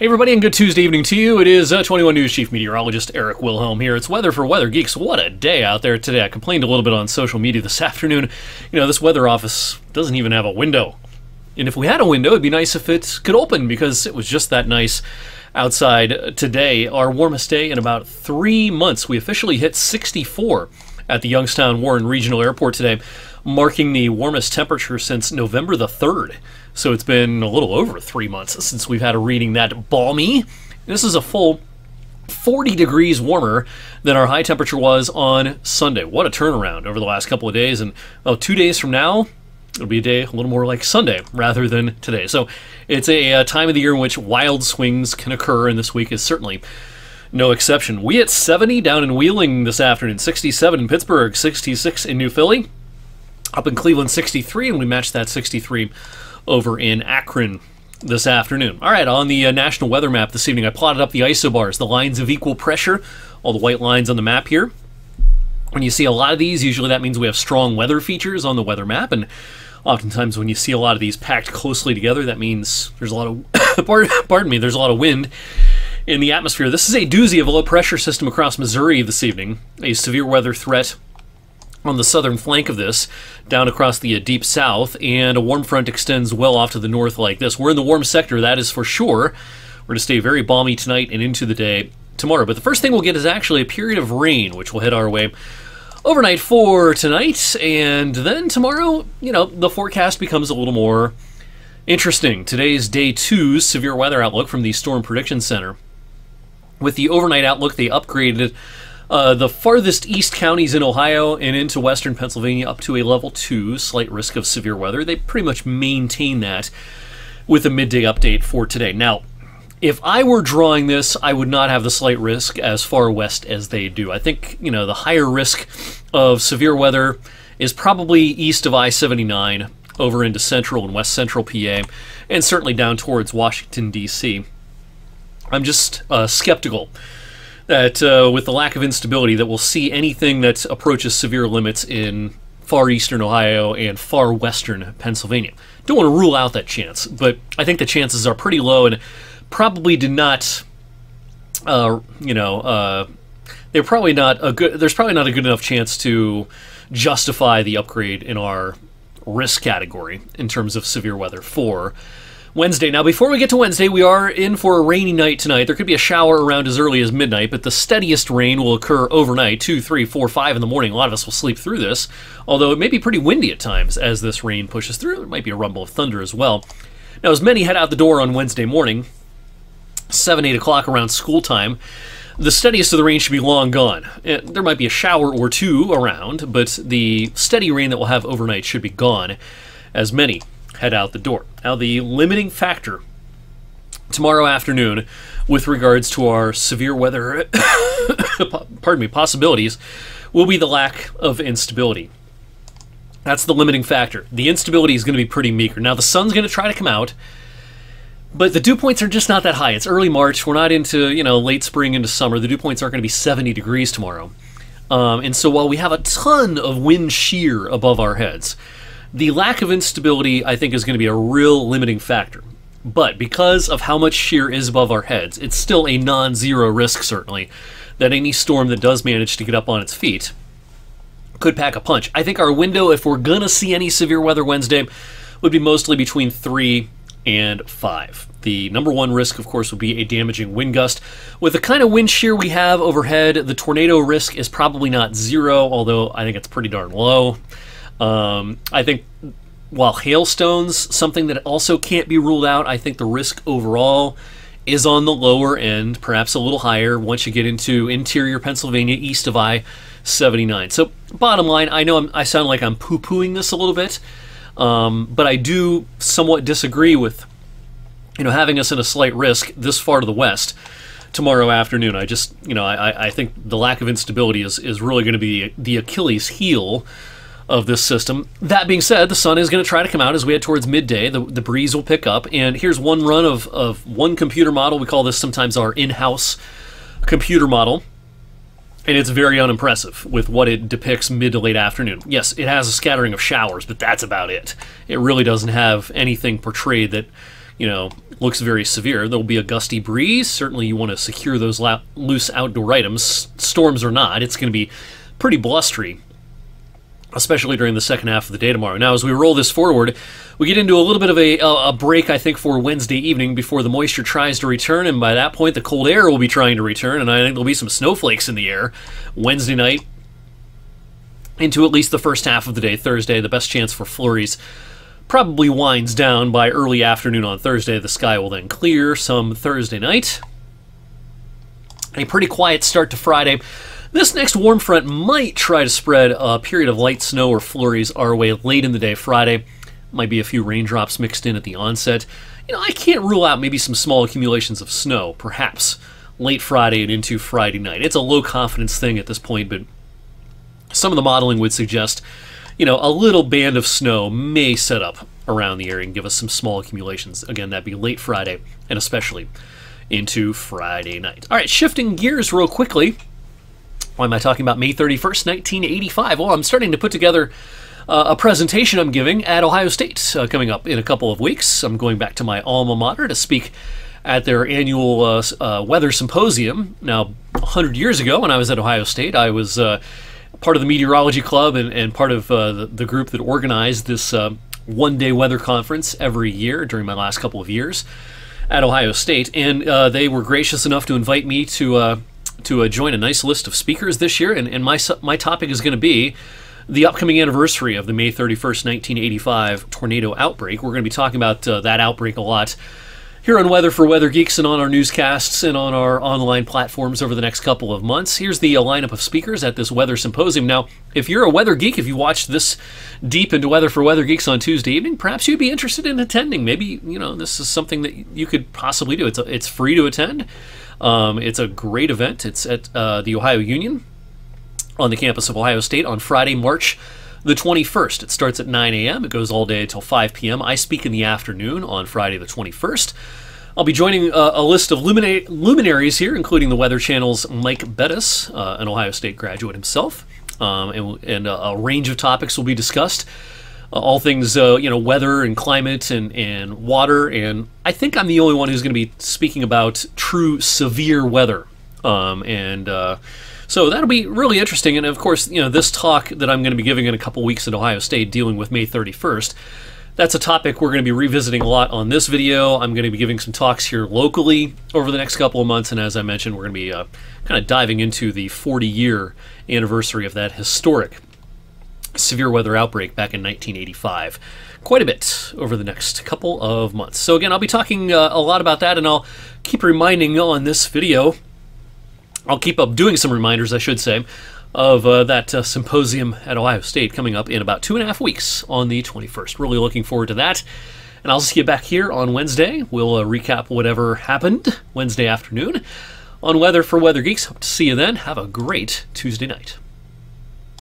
Hey everybody, and good Tuesday evening to you. It is uh, 21 News Chief Meteorologist Eric Wilhelm here. It's weather for Weather Geeks. What a day out there today. I complained a little bit on social media this afternoon. You know, this weather office doesn't even have a window. And if we had a window, it'd be nice if it could open because it was just that nice outside today. Our warmest day in about three months. We officially hit 64 at the Youngstown Warren Regional Airport today, marking the warmest temperature since November the 3rd. So it's been a little over three months since we've had a reading that balmy. This is a full 40 degrees warmer than our high temperature was on Sunday. What a turnaround over the last couple of days. And two days from now, it'll be a day a little more like Sunday rather than today. So it's a, a time of the year in which wild swings can occur, and this week is certainly no exception. We at 70 down in Wheeling this afternoon, 67 in Pittsburgh, 66 in New Philly, up in Cleveland, 63, and we matched that 63 over in Akron this afternoon. All right, on the uh, national weather map this evening, I plotted up the isobars, the lines of equal pressure, all the white lines on the map here. When you see a lot of these, usually that means we have strong weather features on the weather map, and oftentimes when you see a lot of these packed closely together, that means there's a lot of, pardon me, there's a lot of wind in the atmosphere. This is a doozy of a low pressure system across Missouri this evening, a severe weather threat on the southern flank of this, down across the uh, deep south, and a warm front extends well off to the north like this. We're in the warm sector, that is for sure. We're going to stay very balmy tonight and into the day tomorrow. But the first thing we'll get is actually a period of rain, which will hit our way overnight for tonight, and then tomorrow, you know, the forecast becomes a little more interesting. Today's day two severe weather outlook from the Storm Prediction Center. With the overnight outlook, they upgraded uh, the farthest east counties in Ohio and into western Pennsylvania up to a level 2, slight risk of severe weather. They pretty much maintain that with a midday update for today. Now, if I were drawing this, I would not have the slight risk as far west as they do. I think, you know, the higher risk of severe weather is probably east of I 79 over into central and west central PA, and certainly down towards Washington, D.C. I'm just uh, skeptical that uh, with the lack of instability that we'll see anything that approaches severe limits in far eastern Ohio and far western Pennsylvania. Don't want to rule out that chance, but I think the chances are pretty low and probably did not, uh, you know, uh, they're probably not a good. There's probably not a good enough chance to justify the upgrade in our risk category in terms of severe weather for Wednesday. Now, before we get to Wednesday, we are in for a rainy night tonight. There could be a shower around as early as midnight, but the steadiest rain will occur overnight 2, 3, 4, 5 in the morning. A lot of us will sleep through this, although it may be pretty windy at times as this rain pushes through. There might be a rumble of thunder as well. Now, as many head out the door on Wednesday morning, 7, 8 o'clock around school time, the steadiest of the rain should be long gone. Eh, there might be a shower or two around, but the steady rain that we'll have overnight should be gone, as many head out the door. Now, the limiting factor tomorrow afternoon with regards to our severe weather pardon me possibilities will be the lack of instability. That's the limiting factor. The instability is going to be pretty meager. Now the sun's going to try to come out but the dew points are just not that high. It's early march. We're not into you know late spring into summer. The dew points aren't going to be 70 degrees tomorrow. Um, and so while we have a ton of wind shear above our heads the lack of instability, I think, is going to be a real limiting factor. But because of how much shear is above our heads, it's still a non zero risk, certainly, that any storm that does manage to get up on its feet could pack a punch. I think our window, if we're going to see any severe weather Wednesday, would be mostly between 3 and 5. The number one risk, of course, would be a damaging wind gust. With the kind of wind shear we have overhead, the tornado risk is probably not zero, although I think it's pretty darn low. Um, I think while hailstones, something that also can't be ruled out, I think the risk overall is on the lower end, perhaps a little higher once you get into interior Pennsylvania, east of I 79. So, bottom line, I know I'm, i sound like I'm poo pooing this a little bit, um, but I do somewhat disagree with you know having us in a slight risk this far to the west tomorrow afternoon. I just, you know, I, I think the lack of instability is, is really going to be the Achilles heel of this system. That being said, the sun is going to try to come out as we head towards midday. The, the breeze will pick up. And here's one run of, of one computer model. We call this sometimes our in house computer model. And it's very unimpressive with what it depicts mid to late afternoon. Yes, it has a scattering of showers, but that's about it. It really doesn't have anything portrayed that you know, looks very severe. There'll be a gusty breeze. Certainly, you want to secure those loose outdoor items, storms or not. It's going to be pretty blustery, especially during the second half of the day tomorrow. Now, as we roll this forward, we get into a little bit of a, a break, I think, for Wednesday evening before the moisture tries to return, and by that point, the cold air will be trying to return, and I think there'll be some snowflakes in the air Wednesday night into at least the first half of the day, Thursday, the best chance for flurries probably winds down by early afternoon on Thursday. The sky will then clear some Thursday night. A pretty quiet start to Friday. This next warm front might try to spread a period of light snow or flurries our way late in the day Friday. Might be a few raindrops mixed in at the onset. You know, I can't rule out maybe some small accumulations of snow, perhaps late Friday and into Friday night. It's a low confidence thing at this point, but some of the modeling would suggest you know, a little band of snow may set up around the area and give us some small accumulations. Again, that'd be late Friday and especially into Friday night. All right, shifting gears real quickly. Why am I talking about May 31st, 1985? Well, I'm starting to put together uh, a presentation I'm giving at Ohio State uh, coming up in a couple of weeks. I'm going back to my alma mater to speak at their annual uh, uh weather symposium. Now, 100 years ago, when I was at Ohio State, I was uh, part of the meteorology club and, and part of uh, the, the, group that organized this one day weather conference every year during my last couple of years at Ohio State. And they were gracious enough to invite me to, to uh, join a nice list of speakers this year. And, and my, my topic is going to be the upcoming anniversary of the May 31st, 1985 tornado outbreak. We're going to be talking about uh, that outbreak a lot here on Weather for Weather Geeks and on our newscasts and on our online platforms over the next couple of months. Here's the uh, lineup of speakers at this weather symposium. Now, if you're a weather geek, if you watched this deep into Weather for Weather Geeks on Tuesday evening, perhaps you'd be interested in attending. Maybe, you know, this is something that you could possibly do. It's, it's free to attend. Um, it's a great event. It's at uh, the Ohio Union on the campus of Ohio State on Friday, March the 21st. It starts at 9 a.m., it goes all day until 5 p.m. I speak in the afternoon on Friday, the 21st. I'll be joining uh, a list of lumina- luminaries here, including the Weather Channel's Mike Bettes, uh, an Ohio State graduate himself, um, and, and a, a, range of topics will be discussed. All things, uh, you know, weather and climate and, and water. And I think I'm the only one who's going to be speaking about true severe weather. Um, and uh, so that'll be really interesting. And of course, you know, this talk that I'm going to be giving in a couple weeks at Ohio State dealing with May 31st, that's a topic we're going to be revisiting a lot on this video. I'm going to be giving some talks here locally over the next couple of months. And as I mentioned, we're going to be uh, kind of diving into the 40 year anniversary of that historic severe weather outbreak back in 1985 quite a bit over the next couple of months. So again, I'll be talking uh, a lot about that, and I'll keep reminding on this video I'll keep up doing some reminders, I should say, of uh, that uh, symposium at Ohio State coming up in about two and a half weeks on the 21st. Really looking forward to that. And I'll see you back here on Wednesday. We'll uh, recap whatever happened Wednesday afternoon on Weather for Weather Geeks. Hope to see you then. Have a great Tuesday night.